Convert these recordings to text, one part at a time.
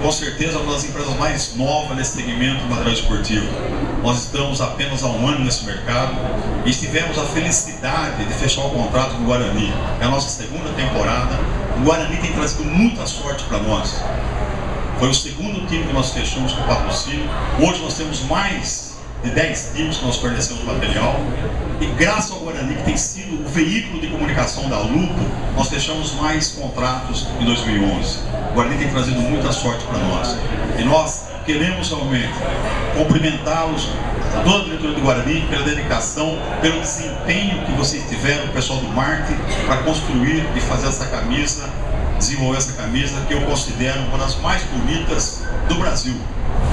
com certeza uma das empresas mais novas nesse segmento do material esportivo. Nós estamos apenas há um ano nesse mercado e tivemos a felicidade de fechar o contrato com o Guarani. É a nossa segunda temporada. O Guarani tem trazido muita sorte para nós. Foi o segundo time que nós fechamos com patrocínio. Hoje nós temos mais de 10 times que nós fornecemos material. E graças ao Guarani, que tem sido o veículo de comunicação da Lupo, nós fechamos mais contratos em 2011. O Guarani tem trazido muita sorte para nós. E nós queremos realmente cumprimentá-los, toda a diretoria do Guarani, pela dedicação, pelo desempenho que vocês tiveram, o pessoal do marketing, para construir e fazer essa camisa, desenvolver essa camisa que eu considero uma das mais bonitas do Brasil.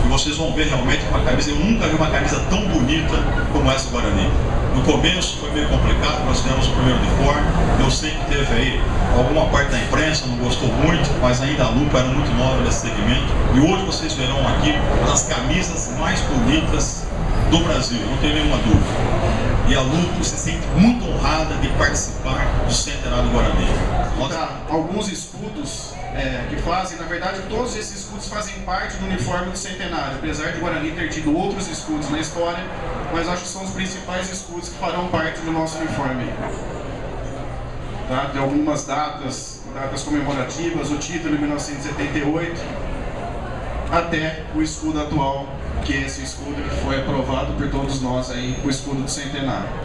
E vocês vão ver realmente uma camisa, eu nunca vi uma camisa tão bonita como essa do Guarani. No começo foi meio complicado, nós tivemos o primeiro uniforme, eu sei que teve aí alguma parte da imprensa, não gostou muito, mas ainda a lupa era muito nova nesse segmento. E hoje vocês verão aqui as camisas mais bonitas do Brasil, não tem nenhuma dúvida. E a Lupo se sente muito honrada de participar do Centenário Guarani. Nós... Alguns escudos é, que fazem, na verdade, todos esses escudos fazem parte do uniforme do centenário, apesar de Guarani ter tido outros escudos na história, mas acho que são os principais escudos que farão parte do nosso uniforme. Tá? De algumas datas, datas comemorativas, o título de 1978, até o escudo atual, que é esse escudo que foi aprovado por todos nós aí, o escudo do centenário.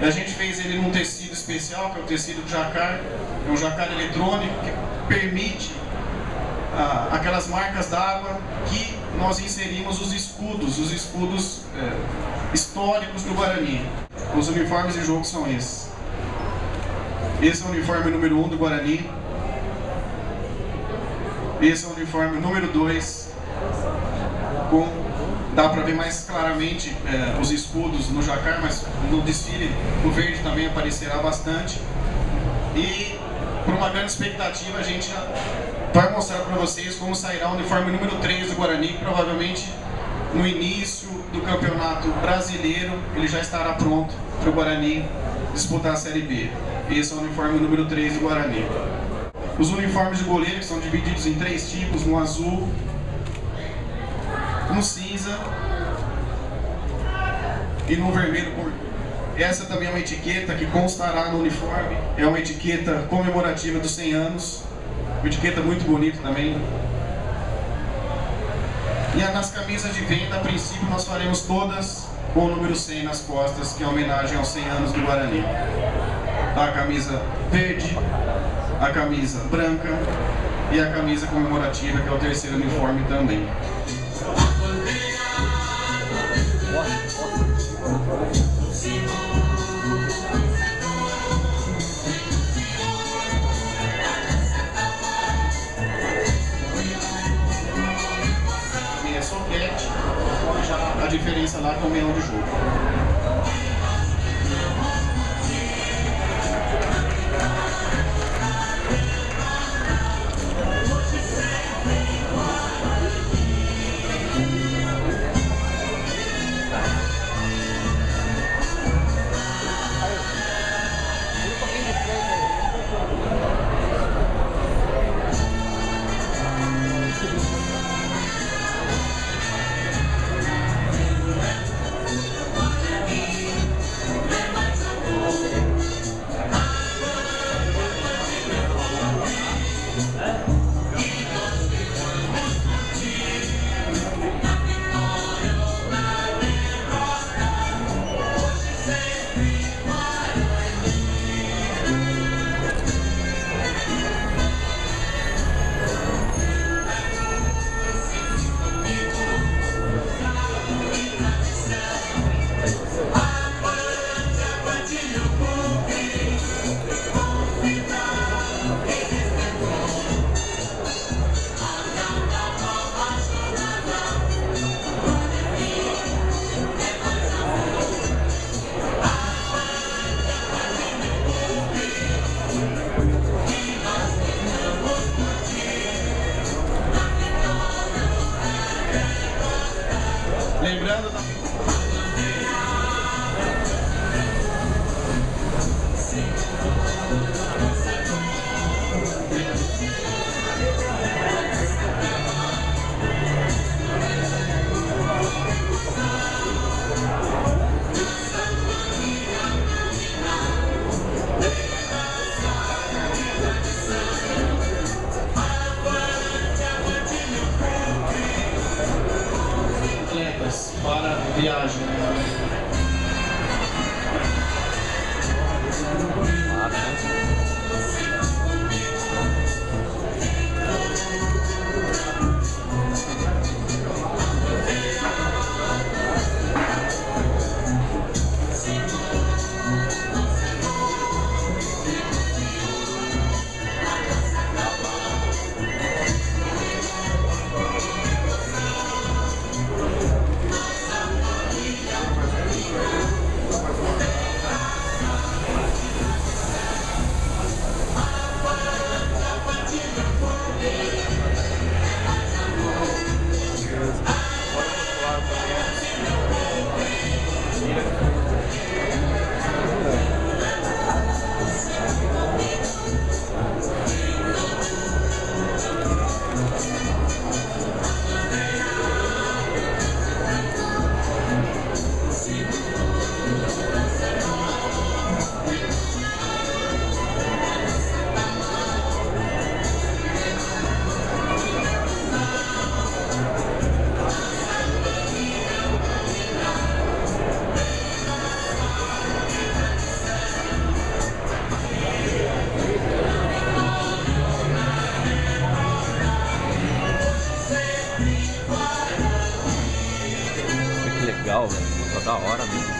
E a gente fez ele num tecido especial, que é o tecido de jacar, é um jacar eletrônico que permite ah, aquelas marcas d'água que nós inserimos os escudos, os escudos é, históricos do Guarani. Os uniformes de jogo são esses. Esse é o uniforme número 1 um do Guarani. Esse é o uniforme número 2. Com, dá para ver mais claramente é, os escudos no jacar, mas no desfile o verde também aparecerá bastante. E por uma grande expectativa, a gente vai mostrar para vocês como sairá o uniforme número 3 do Guarani, que provavelmente no início do campeonato brasileiro ele já estará pronto para o Guarani disputar a Série B. Esse é o uniforme número 3 do Guarani. Os uniformes de goleiro são divididos em três tipos, no azul, no cinza e no vermelho por essa também é uma etiqueta que constará no uniforme. É uma etiqueta comemorativa dos 100 anos. Uma etiqueta muito bonita também. E nas camisas de venda, a princípio, nós faremos todas com o número 100 nas costas, que é homenagem aos 100 anos do Guarani. A camisa verde, a camisa branca e a camisa comemorativa, que é o terceiro uniforme também. viagem. que legal, velho. Tá da hora mesmo.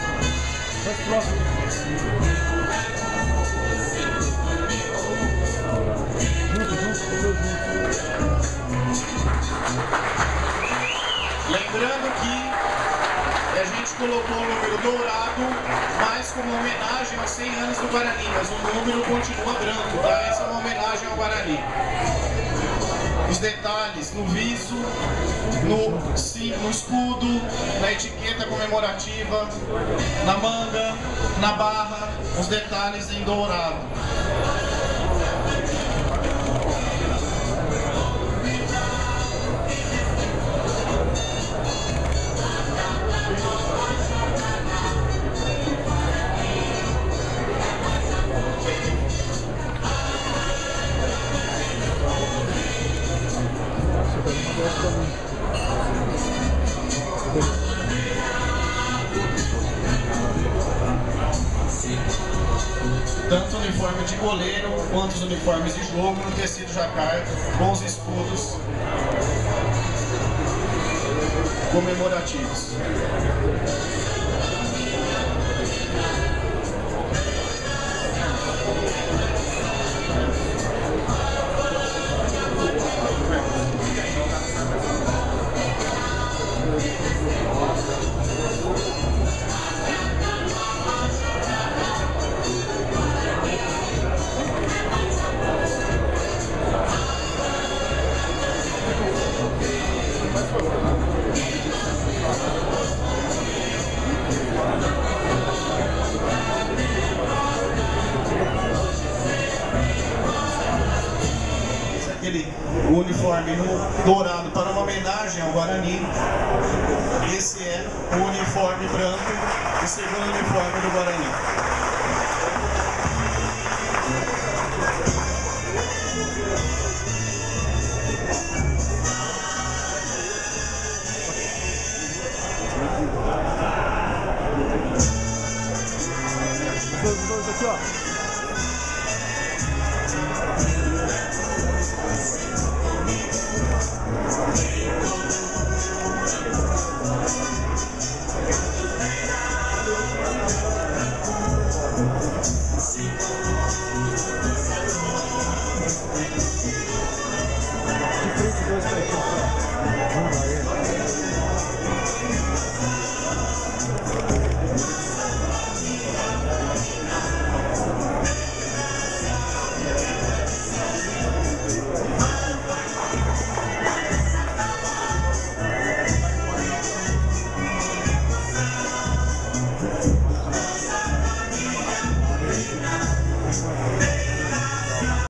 Lembrando que a gente colocou o número dourado, mas como homenagem aos 100 anos do Guarani, mas o número continua branco, tá? Essa é uma homenagem ao Guarani. Os detalhes no viso, no, sim, no escudo, na etiqueta comemorativa, na manga, na barra, os detalhes em dourado. Tanto o uniforme de goleiro quanto os uniformes de jogo no tecido com os escudos comemorativos. o uniforme no dourado tá para uma homenagem ao Guarani. Esse é o uniforme branco, o segundo uniforme do Guarani. Os dois aqui, ó.